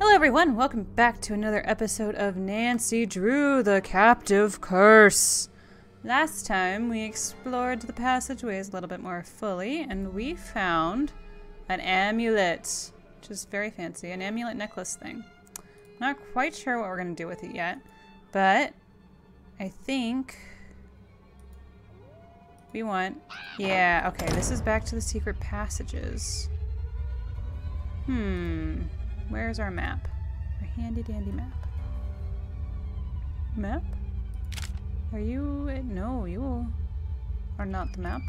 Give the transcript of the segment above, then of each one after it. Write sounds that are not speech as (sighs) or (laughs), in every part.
Hello, everyone. Welcome back to another episode of Nancy Drew, the Captive Curse. Last time we explored the passageways a little bit more fully, and we found an amulet, which is very fancy, an amulet necklace thing. Not quite sure what we're going to do with it yet, but I think we want. Yeah, okay, this is back to the secret passages. Hmm. Where's our map? Our handy dandy map. Map? Are you... No, you are not the map.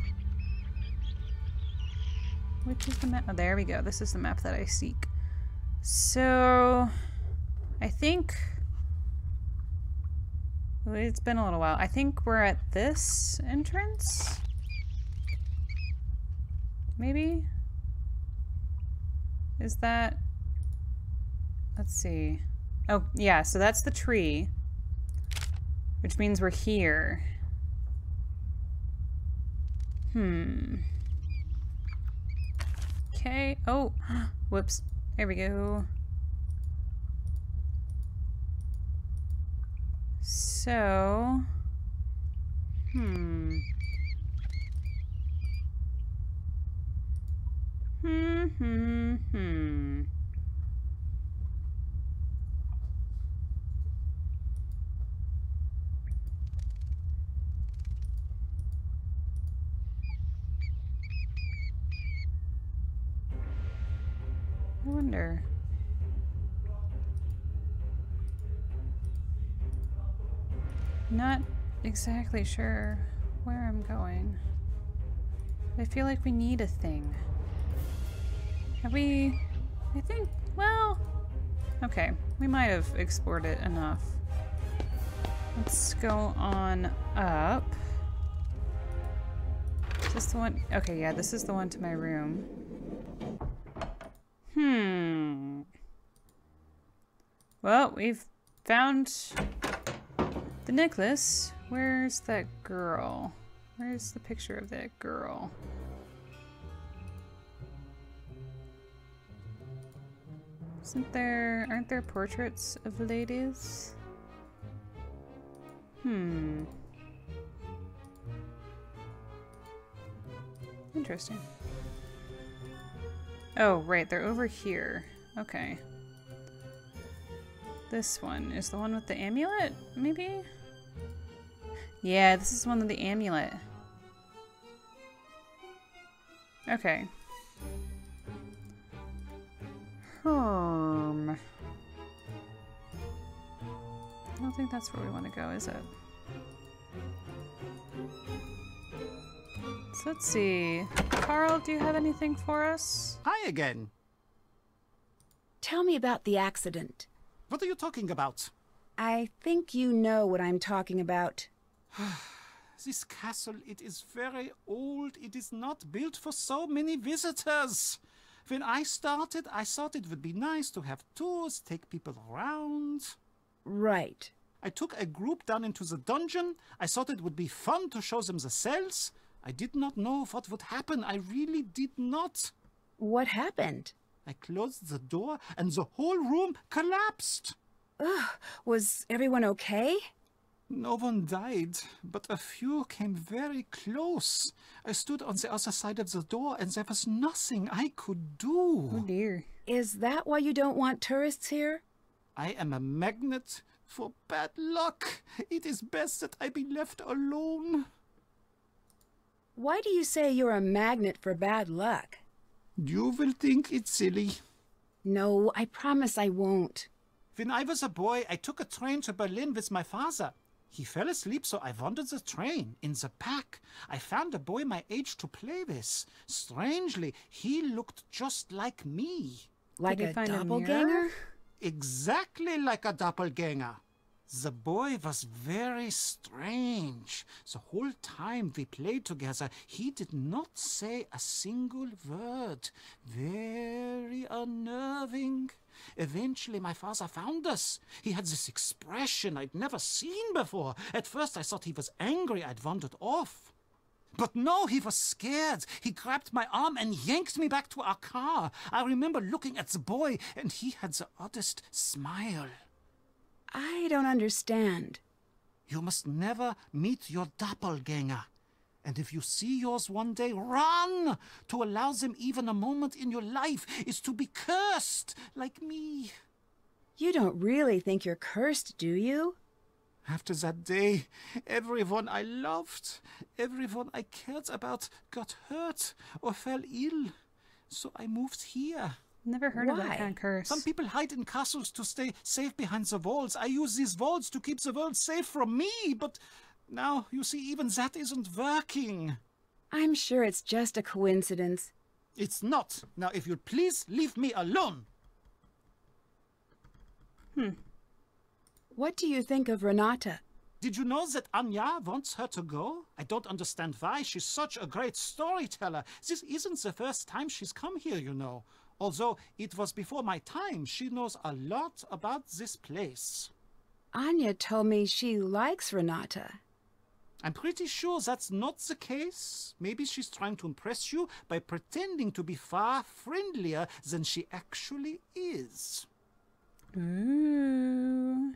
Which is the map? Oh, there we go. This is the map that I seek. So... I think... It's been a little while. I think we're at this entrance? Maybe? Is that... Let's see. Oh, yeah, so that's the tree. Which means we're here. Hmm. Okay. Oh, (gasps) whoops. There we go. So... Hmm. Hmm, hmm, hmm. I wonder. Not exactly sure where I'm going. I feel like we need a thing. Have we... I think... Well... Okay, we might have explored it enough. Let's go on up. This the one? Okay, yeah, this is the one to my room. Hmm. Well, we've found the necklace. Where's that girl? Where's the picture of that girl? Isn't there, aren't there portraits of ladies? Hmm. Interesting. Oh, right, they're over here. Okay. This one is the one with the amulet, maybe? Yeah, this is one with the amulet. Okay. Hmm. I don't think that's where we want to go, is it? So let's see. Karl, do you have anything for us? Hi again. Tell me about the accident. What are you talking about? I think you know what I'm talking about. (sighs) This castle, it is very old. It is not built for so many visitors. When I started, I thought it would be nice to have tours, take people around. Right. I took a group down into the dungeon. I thought it would be fun to show them the cells. I did not know what would happen. I really did not. What happened? I closed the door and the whole room collapsed. Ugh, was everyone okay? No one died, but a few came very close. I stood on the other side of the door and there was nothing I could do. Oh dear. Is that why you don't want tourists here? I am a magnet for bad luck. It is best that I be left alone. Why do you say you're a magnet for bad luck? You will think it's silly. No, I promise I won't. When I was a boy, I took a train to Berlin with my father. He fell asleep, so I wandered the train. In the back, I found a boy my age to play with. Strangely, he looked just like me. Like Did a you a doppelganger? Exactly like a doppelganger. The boy was very strange. The whole time we played together, he did not say a single word. Very unnerving. Eventually, my father found us. He had this expression I'd never seen before. At first, I thought he was angry I'd wandered off. But no, he was scared. He grabbed my arm and yanked me back to our car. I remember looking at the boy, and he had the oddest smile. I don't understand. You must never meet your doppelganger. And if you see yours one day, run! To allow them even a moment in your life is to be cursed, like me. You don't really think you're cursed, do you? After that day, everyone I loved, everyone I cared about got hurt or fell ill. So I moved here. Never heard of Why? that kind of curse. Some people hide in castles to stay safe behind the walls. I use these walls to keep the world safe from me, but now, you see, even that isn't working. I'm sure it's just a coincidence. It's not. Now, if you'd please leave me alone. Hmm. What do you think of Renata? Did you know that Anja wants her to go? I don't understand why. She's such a great storyteller. This isn't the first time she's come here, you know. Although it was before my time, she knows a lot about this place. Anja told me she likes Renata. I'm pretty sure that's not the case. Maybe she's trying to impress you by pretending to be far friendlier than she actually is. Ooh.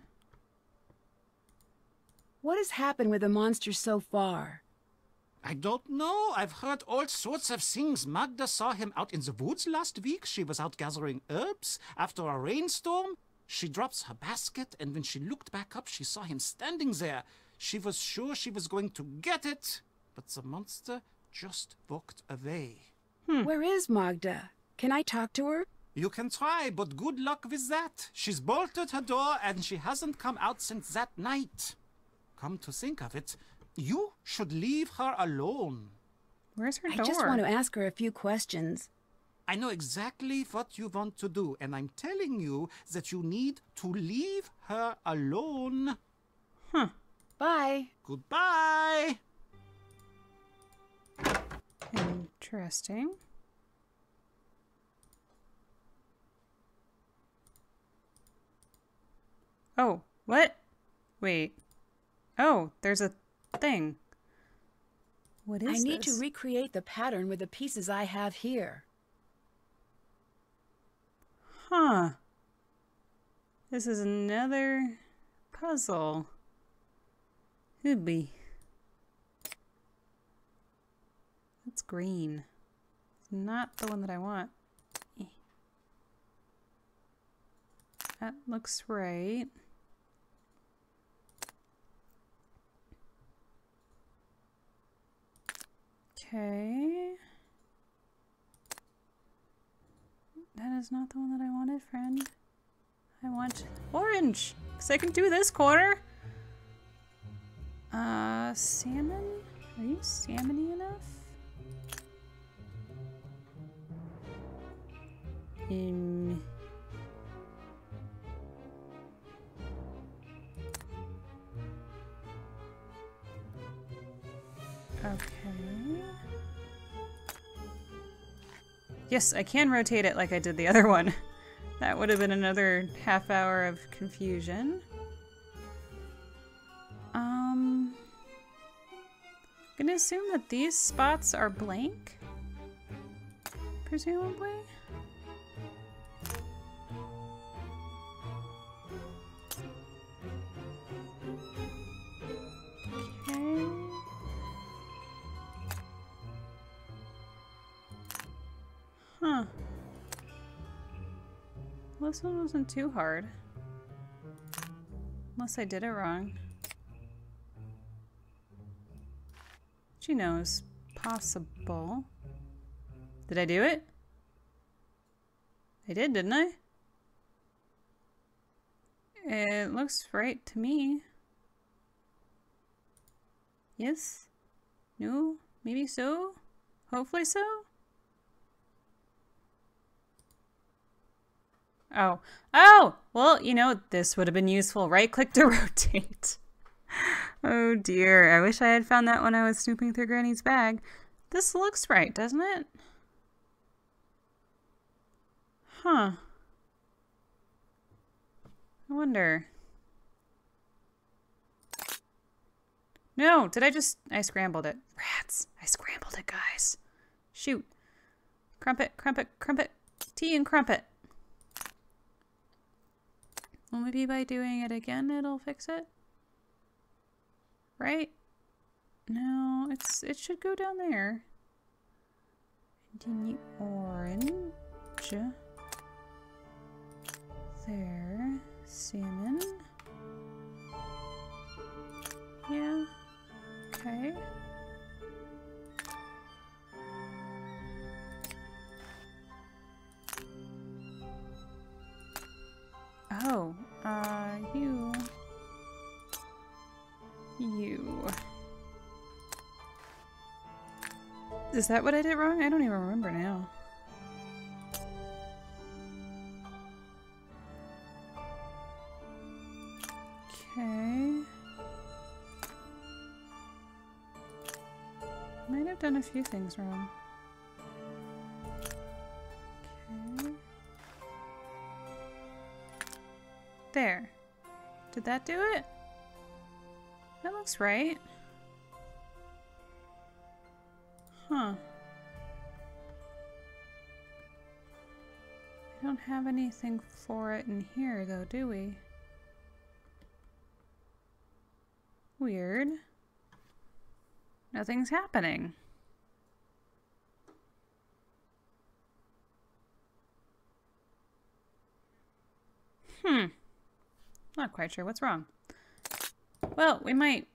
What has happened with the monster so far? I don't know. I've heard all sorts of things. Magda saw him out in the woods last week. She was out gathering herbs after a rainstorm. She drops her basket, and when she looked back up, she saw him standing there. She was sure she was going to get it, but the monster just walked away. Hmm. Where is Magda? Can I talk to her? You can try, but good luck with that. She's bolted her door and she hasn't come out since that night. Come to think of it, you should leave her alone. Where's her I door? just want to ask her a few questions. I know exactly what you want to do, and I'm telling you that you need to leave her alone. Bye. Goodbye. Interesting. Oh, what? Wait. Oh, there's a thing. What is I need this? to recreate the pattern with the pieces I have here. Huh. This is another puzzle. Could be. That's green. It's not the one that I want. Eh. That looks right. Okay. That is not the one that I wanted, friend. I want orange, because I can do this corner. Uh, salmon? Are you salmony enough? Um. Okay. Yes, I can rotate it like I did the other one. (laughs) That would have been another half hour of confusion. Um, gonna assume that these spots are blank, presumably. This one wasn't too hard. Unless I did it wrong. She knows. Possible. Did I do it? I did, didn't I? It looks right to me. Yes? No? Maybe so? Hopefully so? Oh. Oh! Well, you know, this would have been useful. Right click to (laughs) rotate. oh dear. I wish I had found that when I was snooping through Granny's bag. This looks right, doesn't it? Huh. I wonder. No, did I just... I scrambled it. Rats. I scrambled it, guys. Shoot. Crumpet, crumpet, crumpet. Tea and crumpet. Well, maybe by doing it again, it'll fix it. Right? No, it's it should go down there. Continue orange. There. Salmon. Yeah. Okay. Is that what I did wrong? I don't even remember now. Okay. Might have done a few things wrong. Okay. There. Did that do it? That looks right. Huh. We don't have anything for it in here though, do we? Weird. Nothing's happening. Hmm. Not quite sure what's wrong. Well, we might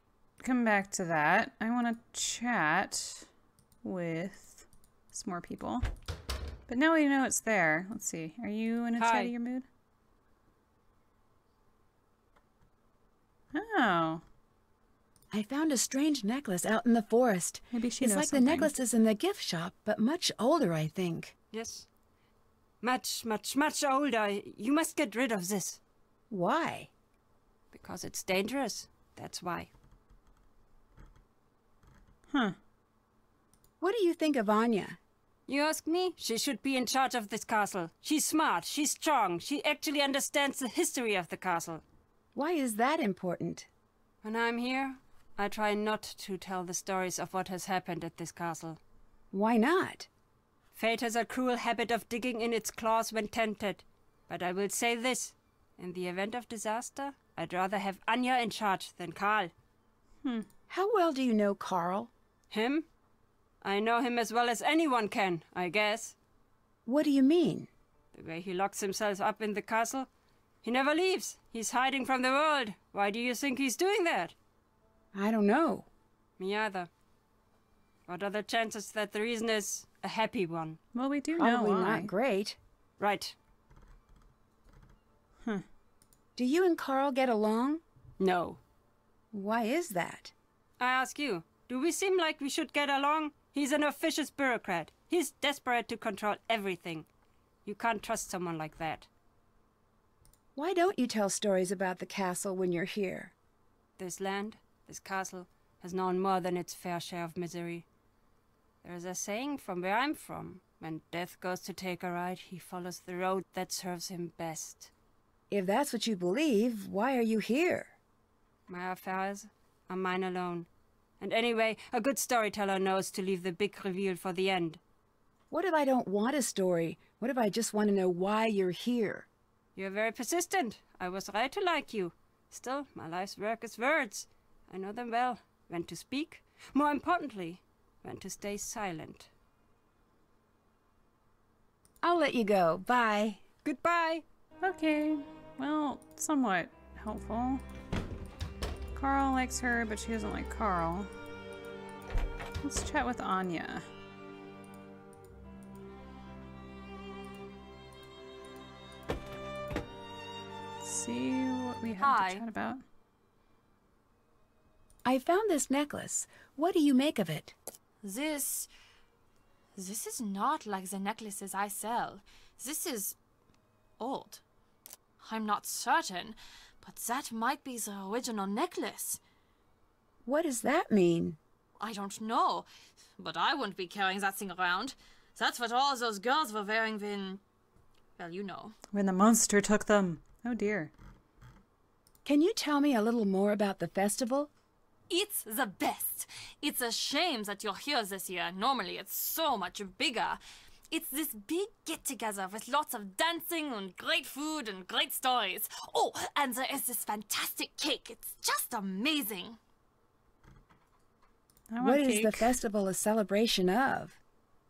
come back to that. I want to chat with some more people. But now we know it's there. Let's see. Are you in a Hi. your mood? Oh. I found a strange necklace out in the forest. Maybe she it's knows like something. the necklaces in the gift shop, but much older, I think. Yes. Much, much, much older. You must get rid of this. Why? Because it's dangerous. That's why. Huh. What do you think of Anja? You ask me? She should be in charge of this castle. She's smart, she's strong, she actually understands the history of the castle. Why is that important? When I'm here, I try not to tell the stories of what has happened at this castle. Why not? Fate has a cruel habit of digging in its claws when tempted. But I will say this. In the event of disaster, I'd rather have Anja in charge than Karl. Hmm. How well do you know Karl? Him? I know him as well as anyone can, I guess. What do you mean? The way he locks himself up in the castle. He never leaves. He's hiding from the world. Why do you think he's doing that? I don't know. Me either. What are the chances that the reason is a happy one? Well, we do know Probably why. not great. Right. Do you and Karl get along? No. Why is that? I ask you, do we seem like we should get along? He's an officious bureaucrat. He's desperate to control everything. You can't trust someone like that. Why don't you tell stories about the castle when you're here? This land, this castle, has known more than its fair share of misery. There is a saying from where I'm from when death goes to take a ride, he follows the road that serves him best. If that's what you believe, why are you here? My affairs are mine alone. And anyway, a good storyteller knows to leave the big reveal for the end. What if I don't want a story? What if I just want to know why you're here? You're very persistent. I was right to like you. Still, my life's work is words. I know them well. When to speak. More importantly, when to stay silent. I'll let you go. Bye. Goodbye. Okay. Well, somewhat helpful. Karl likes her, but she doesn't like Karl. Let's chat with Anja. See what we have Hi. to chat about. I found this necklace. What do you make of it? This. This is not like the necklaces I sell. This is. old. I'm not certain, but that might be the original necklace. What does that mean? I don't know, but I wouldn't be carrying that thing around. That's what all those girls were wearing when. Well, you know. When the monster took them. Oh dear. Can you tell me a little more about the festival? It's the best. It's a shame that you're here this year. Normally it's so much bigger. It's this big get together with lots of dancing and great food and great stories. Oh, and there is this fantastic cake. It's just amazing. I want What is the festival a celebration of?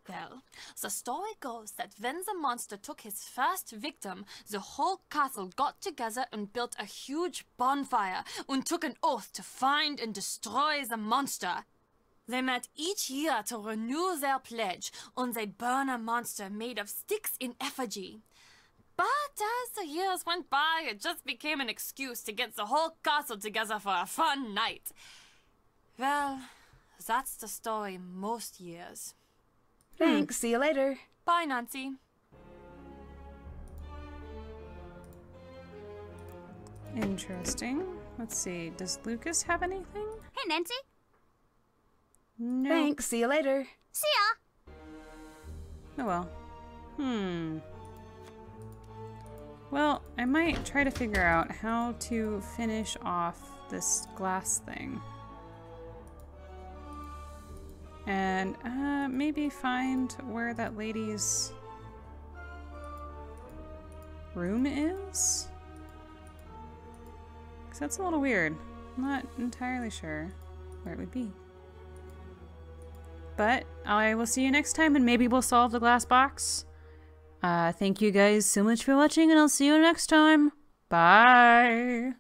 Well, the story goes that when the monster took his first victim, the whole castle got together and built a huge bonfire and took an oath to find and destroy the monster. They met each year to renew their pledge, and they'd burn a monster made of sticks in effigy. But as the years went by, it just became an excuse to get the whole castle together for a fun night. Well, that's the story most years. Thanks, see you later. Bye, Nancy. Interesting. Let's see. Does Lucas have anything? Hey, Nancy. No. Thanks, see you later. See ya. Oh well. Hmm. Well, I might try to figure out how to finish off this glass thing. And uh, maybe find where that lady's room is? Because that's a little weird. I'm not entirely sure where it would be. But I will see you next time and maybe we'll solve the glass box. Uh, thank you guys so much for watching and I'll see you next time. Bye.